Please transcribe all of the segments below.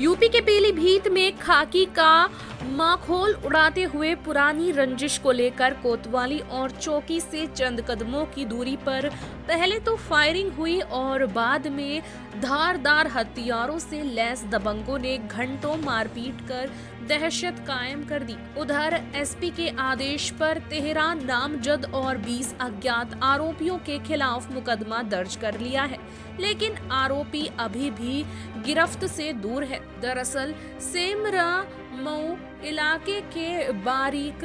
UP के पीलीभीत में खाकी का माखोल उड़ाते हुए पुरानी रंजिश को लेकर कोतवाली और चौकी से चंद कदमों की दूरी पर पहले तो फायरिंग हुई और बाद में धारदार हथियारों से लैस दबंगों ने घंटों मारपीट कर दहशत कायम कर दी। उधर एसपी के आदेश पर तेहरा नामजद और 20 अज्ञात आरोपियों के खिलाफ मुकदमा दर्ज कर लिया है, लेकिन आरोपी अभी भी गिरफ्त से दूर है। दरअसल सेमरा मऊ इलाके के बारीक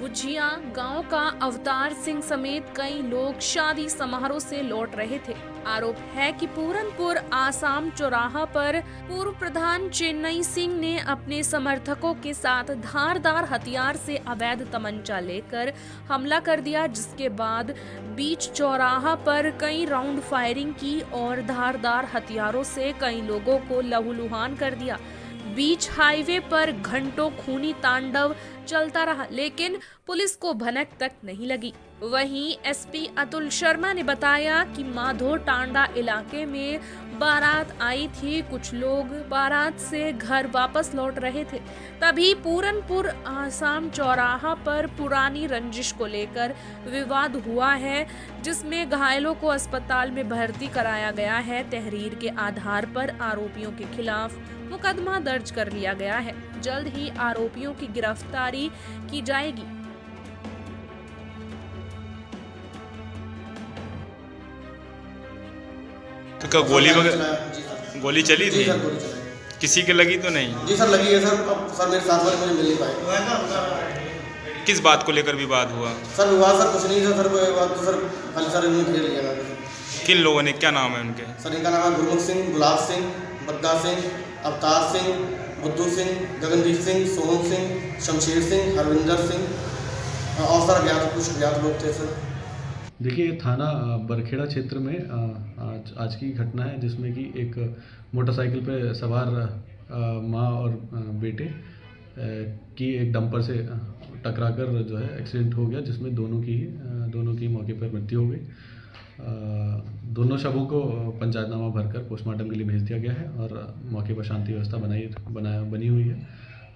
भुजिया गाँव का अवतार सिंह समेत कई लोग शादी समारोह से लौट रहे थे। आरोप है कि पूरनपुर आसाम चौराहा पर पूर्व प्रधान चेन्नई सिंह ने अपने समर्थकों के साथ धारदार हथियार से अवैध तमंचा लेकर हमला कर दिया, जिसके बाद बीच चौराहा पर कई राउंड फायरिंग की और धारदार हथियारों से कई लोगों को लहूलुहान कर दिया। बीच हाईवे पर घंटों खूनी तांडव चलता रहा, लेकिन पुलिस को भनक तक नहीं लगी। वहीं एसपी अतुल शर्मा ने बताया कि माधो टांडा इलाके में बारात आई थी। कुछ लोग बारात से घर वापस लौट रहे थे। तभी पूरनपुर आसाम चौराहा पर पुरानी रंजिश को लेकर विवाद हुआ है, जिसमें घायलों को अस्पताल में भर्ती कराया गया है। तहरीर के आधार पर आरोपियों के खिलाफ मुकदमा दर्ज कर लिया गया है। जल्द ही आरोपियों की गिरफ्तारी की जाएगी। तो क्या गोली वगैरह गोली चली थी? किसी के लगी तो नहीं? जी सर लगी है सर। अब सर मेरे साथ वाले मुझे मिल नहीं पाए। किस बात को लेकर विवाद हुआ? सर विवाद सर कुछ नहीं था सर वो बात तो सर खाली सर इन्होंने घेर लिया किन लोगों ने? क्या नाम है उनके? सर इनका नाम है गुरमुख सिंह गुलाब सिंह बद्दा सिंह अवतार सिंह बुद्धू सिंह गगनदीप सिंह सोहन सिंह शमशेर सिंह हरविंदर सिंह। और सर अज्ञात कुछ अज्ञात लोग थे सर। देखिए थाना बरखेड़ा क्षेत्र में आज आज की घटना है जिसमें कि एक मोटरसाइकिल पे सवार माँ और बेटे की एक डंपर से अ, टकराकर जो है एक्सीडेंट हो गया जिसमें दोनों की दोनों की मौके पर मृत्यु हो गई। दोनों शवों को पंचायतनामा भरकर पोस्टमार्टम के लिए भेज दिया गया है और मौके पर शांति व्यवस्था बनाई बनाया बनी हुई है।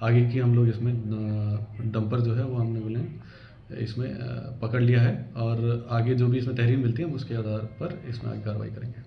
आगे की हम लोग इसमें डंपर जो है वो हमने बोले इसमें पकड़ लिया है और आगे जो भी इसमें तहरीर मिलती है उसके आधार पर इसमें आगे कार्रवाई करेंगे।